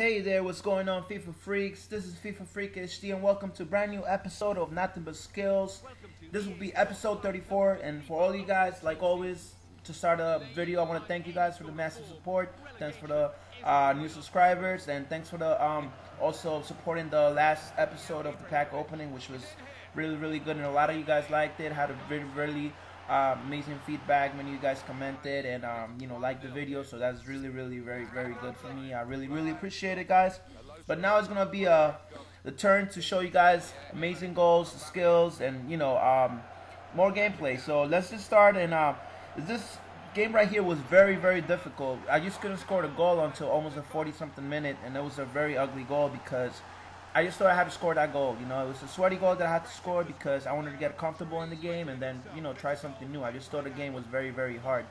Hey there, what's going on, FIFA Freaks? This is FIFA Freak HD, and welcome to a brand new episode of Nothing But Skills. This will be episode 34, and for all you guys, like always, to start a video, I want to thank you guys for the massive support. Thanks for the uh, new subscribers, and thanks for the um, also supporting the last episode of the pack opening, which was really, really good, and a lot of you guys liked it. Had a really, really uh, amazing feedback. Many of you guys commented and um, you know liked the video, so that's really, really, very, very good for me. I really, really appreciate it, guys. But now it's gonna be uh, the turn to show you guys amazing goals, skills, and you know um, more gameplay. So let's just start. And uh, this game right here was very, very difficult. I just couldn't score a goal until almost a 40-something minute, and it was a very ugly goal because I just thought I had to score that goal. You know, it was a sweaty goal that I had to score because I wanted to get comfortable in the game and then, you know, try something new. I just thought the game was very, very hard.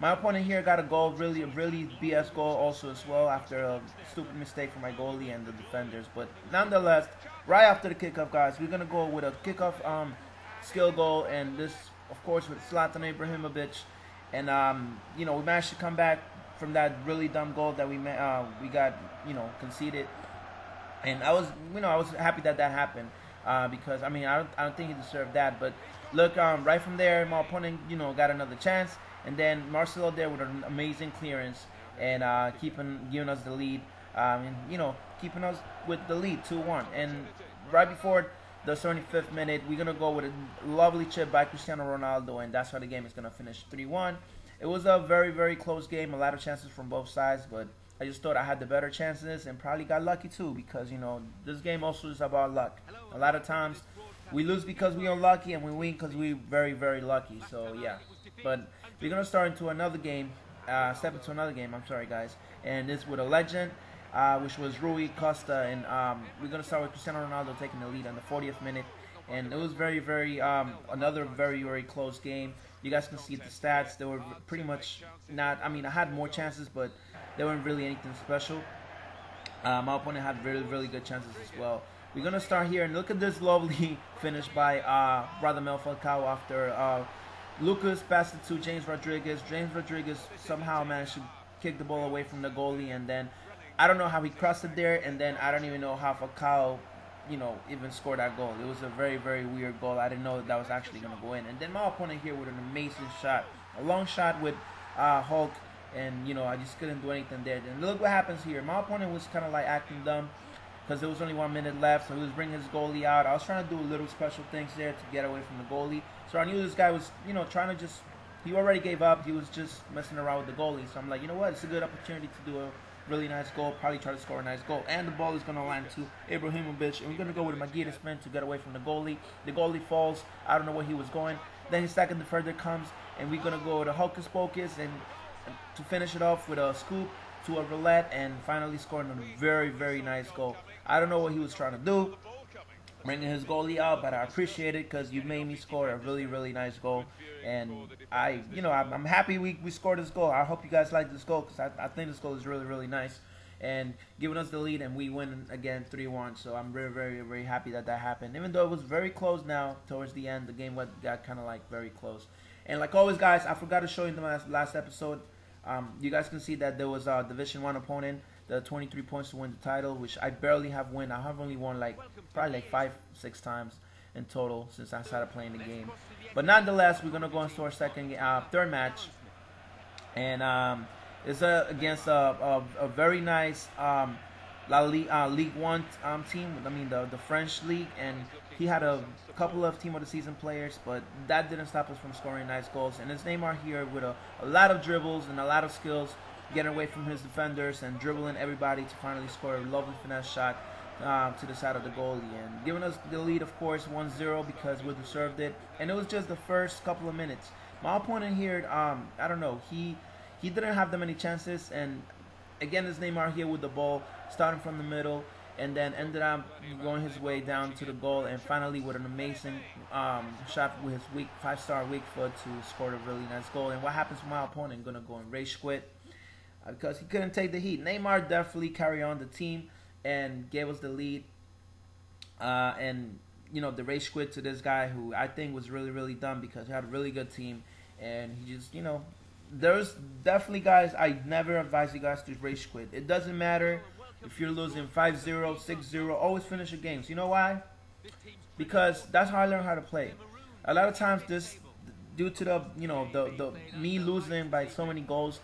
My opponent here got a goal, really, a really BS goal also as well after a stupid mistake from my goalie and the defenders. But nonetheless, right after the kickoff, guys, we're gonna go with a kickoff um, skill goal, and this, of course, with Zlatan Ibrahimovic, and um, you know, we managed to come back from that really dumb goal that we uh, we got, you know, conceded and I was, you know, I was happy that that happened uh, because I mean, I don't, I don't think he deserved that. But look, um, right from there, my opponent, you know, got another chance, and then Marcelo there with an amazing clearance and uh, keeping giving us the lead, um, and you know, keeping us with the lead 2-1. And right before the 75th minute, we're gonna go with a lovely chip by Cristiano Ronaldo, and that's how the game is gonna finish 3-1. It was a very, very close game, a lot of chances from both sides, but I just thought I had the better chances and probably got lucky too because you know this game also is about luck. A lot of times we lose because we are lucky and we win because we very very lucky. So yeah, but we're gonna start into another game, uh, step into another game. I'm sorry guys, and this with a legend. Uh, which was Rui Costa, and um, we're gonna start with Cristiano Ronaldo taking the lead on the 40th minute, and it was very, very um, another very, very close game. You guys can see the stats; they were pretty much not. I mean, I had more chances, but they weren't really anything special. Uh, my opponent had really, really good chances as well. We're going to start here, and look at this lovely finish by uh, Radamel Falcao after uh, Lucas passed it to James Rodriguez. James Rodriguez somehow managed to kick the ball away from the goalie, and then I don't know how he crossed it there, and then I don't even know how Falcao, you know, even scored that goal. It was a very, very weird goal. I didn't know that, that was actually going to go in. And then my opponent here with an amazing shot, a long shot with uh, Hulk and you know I just couldn't do anything there. And look what happens here. My opponent was kind of like acting dumb because there was only one minute left, so he was bringing his goalie out. I was trying to do a little special things there to get away from the goalie. So I knew this guy was, you know, trying to just. He already gave up. He was just messing around with the goalie. So I'm like, you know what? It's a good opportunity to do a really nice goal. Probably try to score a nice goal. And the ball is going to land to Ibrahimovic. And we're going to go with McGeady spin to get away from the goalie. The goalie falls. I don't know where he was going. Then his second defender comes. And we're going to go to Hocus Pocus and to finish it off with a scoop to a roulette and finally scoring a very, very nice goal. I don't know what he was trying to do, bringing his goalie out, but I appreciate it because you made me score a really, really nice goal. And I, you know, I'm, I'm happy we, we scored this goal. I hope you guys like this goal because I, I think this goal is really, really nice. And giving us the lead, and we win again 3 1. So I'm very, very, very happy that that happened. Even though it was very close now, towards the end, the game got kind of like very close. And like always, guys, I forgot to show you in the last, last episode. Um, you guys can see that there was a Division One opponent, the 23 points to win the title, which I barely have won. I have only won like probably like five, six times in total since I started playing the game. But nonetheless, we're gonna go into our second, uh, third match, and um, it's uh, against a, a, a, very nice um, La uh, League One um, team. I mean the the French league, and he had a couple of team of the season players, but that didn't stop us from scoring nice goals. And it's Neymar here with a, a lot of dribbles and a lot of skills, getting away from his defenders and dribbling everybody to finally score a lovely finesse shot um, to the side of the goalie and giving us the lead, of course, 1-0 because we deserved it. And it was just the first couple of minutes. My opponent here, um, I don't know, he he didn't have that many chances, and again, it's Neymar here with the ball, starting from the middle and then ended up going his way down to the goal and finally with an amazing um, shot with his weak five-star weak foot to score a really nice goal. And what happens to my opponent? Gonna go and rage quit uh, because he couldn't take the heat. Neymar definitely carried on the team and gave us the lead. Uh, and you know the race quit to this guy who I think was really really dumb because he had a really good team and he just you know there's definitely guys I never advise you guys to race quit. It doesn't matter if you're losing 5-0, 6-0, always finish your games. You know why? Because that's how I learned how to play. A lot of times this due to the you know the the me losing by so many goals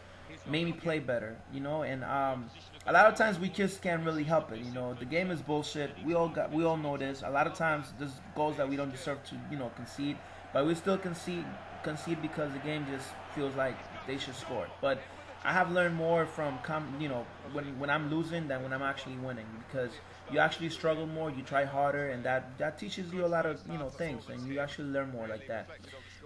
made me play better, you know, and um a lot of times we just can't really help it. You know, the game is bullshit. We all got, we all know this. A lot of times there's goals that we don't deserve to, you know, concede, but we still concede, concede because the game just feels like they should score. But I have learned more from, com- you know, when when I'm losing than when I'm actually winning because you actually struggle more, you try harder, and that that teaches you a lot of you know things, and you actually learn more like that.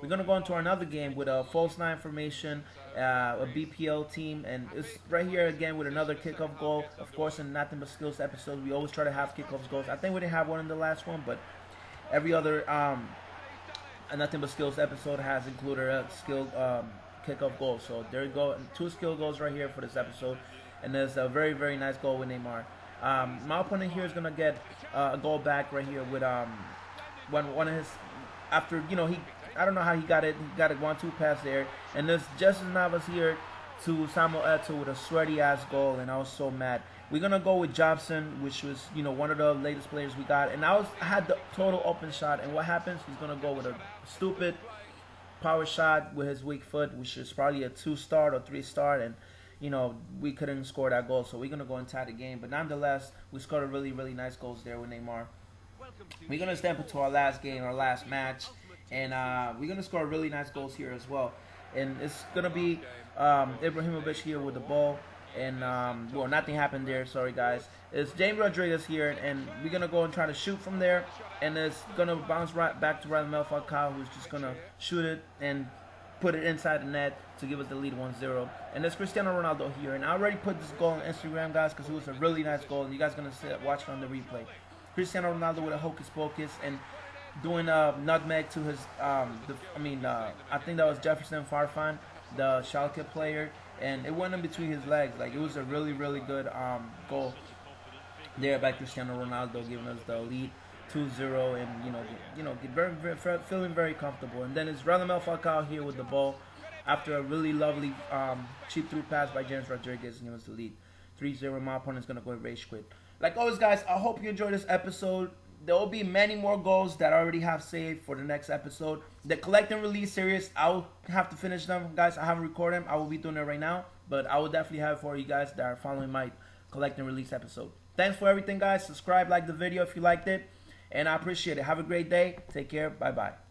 We're gonna go into another game with a false nine formation, uh, a BPL team, and it's right here again with another kickoff goal. Of course, in nothing but skills episodes, we always try to have kickoff goals. I think we didn't have one in the last one, but every other um, nothing but skills episode has included a skill um, kickoff goal. So there you go, two skill goals right here for this episode, and there's a very very nice goal with Neymar. Um, my opponent here is gonna get uh, a goal back right here with um, one one of his after you know he I don't know how he got it. He got a one-two pass there, and there's Jesús Navas here to Samuel Eto'o with a sweaty ass goal, and I was so mad. We're gonna go with Jobson, which was you know one of the latest players we got, and I was I had the total open shot, and what happens? He's gonna go with a stupid power shot with his weak foot, which is probably a two star or three star, and you know we couldn't score that goal, so we're gonna go and tie the game. But nonetheless, we scored a really really nice goals there with Neymar. We're gonna step into our last game, our last match and uh, we're gonna score really nice goals here as well. And it's gonna be um, Ibrahimovic here with the ball, and um, well, nothing happened there. Sorry guys. It's James Rodriguez here, and we're gonna go and try to shoot from there, and it's gonna bounce right back to Radamel Falcao, who's just gonna shoot it and put it inside the net to give us the lead 1-0. And it's Cristiano Ronaldo here, and I already put this goal on Instagram, guys, because it was a really nice goal, and you guys gonna sit, watch it on the replay. Cristiano Ronaldo with a hocus pocus, and doing a nutmeg to his. Um, the, I mean, uh, I think that was Jefferson Farfan, the Schalke player, and it went in between his legs. Like it was a really, really good um, goal there by Cristiano Ronaldo, giving us the lead 2-0, and you know, you know, very, very, feeling very comfortable. And then it's Radamel Falcao here with the ball after a really lovely um, cheap through pass by James Rodriguez, and he was the lead 3-0. My opponent's gonna go rage quit. Like always, guys, I hope you enjoyed this episode there will be many more goals that I already have saved for the next episode. The collect and release series, I'll have to finish them, guys. I haven't recorded them. I will be doing it right now, but I will definitely have for you guys that are following my collect and release episode. Thanks for everything, guys. Subscribe, like the video if you liked it, and I appreciate it. Have a great day. Take care. Bye bye.